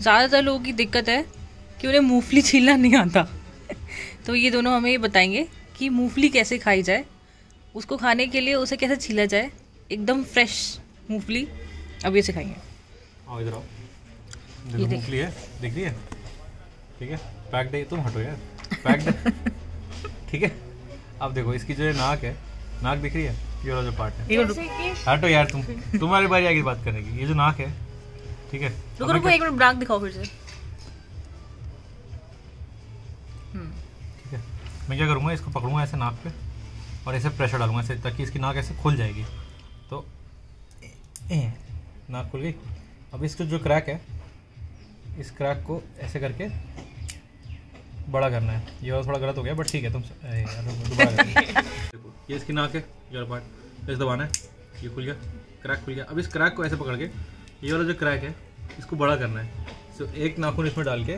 ज़्यादातर लोगों की दिक्कत है कि उन्हें मूंगफली छीलना नहीं आता। तो ये दोनों हमें ये बताएँगे कि मूंगफली कैसे खाई जाए उसको खाने के लिए उसे कैसे छीला जाए। एकदम फ्रेश मूंगफली। अब ये सिखाएँगे आओ इधर आओ। देखो मूंगफली है। दिख रही है? ठीक है? पैक्ड है तुम हटो यार। पैक्ड है ठीक है? अब देखो इसकी जो है नाक है नाक दिख रही है? ये वाला जो पार्ट है। हटो यार तुम। तुम्हारी बारी आगे बात करने की ये जो नाक है ठीक है? रुको रुको एक मिनट ब्राक दिखाओ फिर से। ठीक है। मैं क्या करूँगा इसको पकड़ूँगा ऐसे नाक पे और ऐसे प्रेशर डालूँगा ऐसे ताकि इसकी नाक ऐसे खुल जाएगी। तो नाक खुल गई। अब इसका जो क्रैक है इस क्रैक को ऐसे करके बड़ा करना है। ये वाला थोड़ा गलत हो गया बट ठीक है तुम देखो ये इसकी नाक है पार्ट दबाना है। ये खुल गया क्रैक खुल गया। अब इस क्रैक को ऐसे पकड़ के ये वाला जो क्रैक है इसको बड़ा करना है। सो एक नाखून इसमें डाल के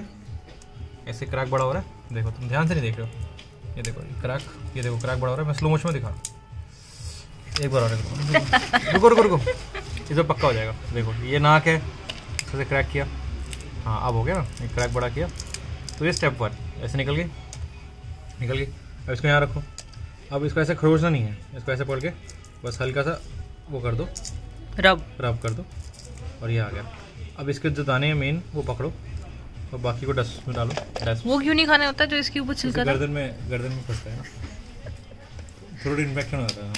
ऐसे क्रैक बड़ा हो रहा है। देखो तुम ध्यान से नहीं देख रहे हो। ये देखो क्रैक ये देखो क्रैक बड़ा हो रहा है। मैं स्लो मोशन में दिखा रहा हूँ। एक बार और रुको रुको रुको। ये तो पक्का हो जाएगा। देखो ये नाक है ऐसे क्रैक किया। हाँ अब हो गया ना एक क्रैक बड़ा किया। तो ये स्टेप वन ऐसे निकल गई। निकल गई। अब इसको यहाँ रखो। अब इसको ऐसे खरोचना नहीं है। इसको ऐसे पकड़ के बस हल्का सा वो कर दो। रब रब कर दो। और ये आ गया। अब इसके जो दाने हैं मेन वो पकड़ो और बाकी को डस्ट में डालो। डस्ट वो क्यों नहीं खाने होता जो इसके ऊपर छिलका गर्दन में गर्दन में फंसता है ना। थ्रोट इन्फेक्शन हो जाता है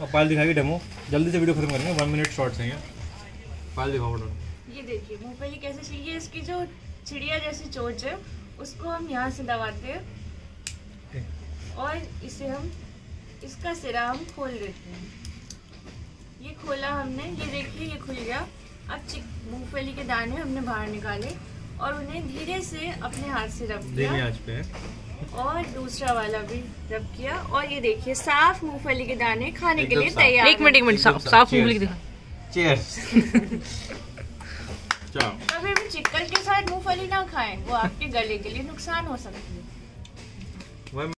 और पायल दिखाएगी डेमो जल्दी से वीडियो खत्म करेंगे। वन मिनट शॉर्ट्स हैं ये। पायल दिखाओ डोनो ये देखिए मूंगफली कैसे छिड़िए इसकी जो चिड़िया जैसी चोच है उसको हम यहाँ से दबाते हैं। और इसे हम इसका सिरा हम खोल देते हैं। ये खोला हमने ये देखिए ये खुल गया। अब चिक मूंगफली के दाने हमने बाहर निकाले और उन्हें धीरे से अपने हाथ से रब किया पे। और दूसरा वाला भी रब किया। और ये देखिए साफ़ मूंगफली के दाने खाने के लिए तैयार। एक मिनट एक मिनट साफ़ साफ़। मूंगफली दिखा चीयर्स चलो अगर हम चिक्कल के साथ मूंगफली ना खाएँ वो आपके गले के लिए नुकसान हो सकती है।